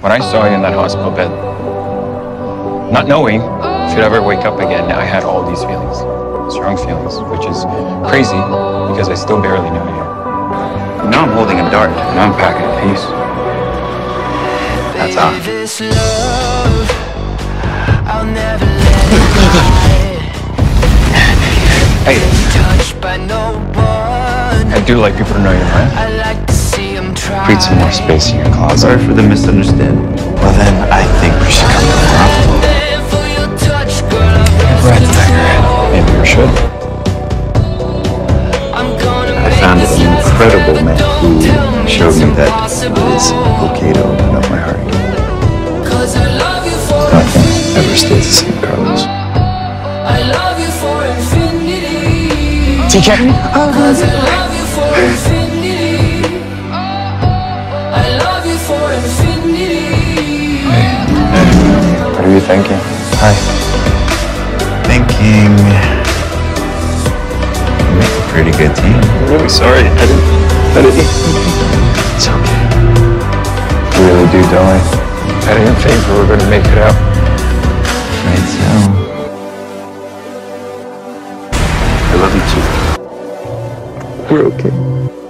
When I saw you in that hospital bed, not knowing if you'd ever wake up again, I had all these feelings, strong feelings, which is crazy because I still barely know you. Now I'm holding a dart, and I'm packing a piece. That's on. This love, I'll never let Hey, it touched by no one. I do like people to know you're mine. I like to see them try. Create some more space in your closet. Sorry for the misunderstanding. Well, then I think we should come to the hospital. There for your touch, Brad lost Tiger. Maybe we should. I'm gonna I make found an incredible man who don't tell me showed me that it is okay to open up my heart. 'Cause I love you for Nothing ever stays the same, Carlos. I love love you for infinity. What are you thinking? Hi. Thinking. You make a pretty good team. I'm really sorry. I didn't. I didn't. It's okay. You really do, don't I? I didn't think we were going to make it out. Right, so. I love you too. We're okay.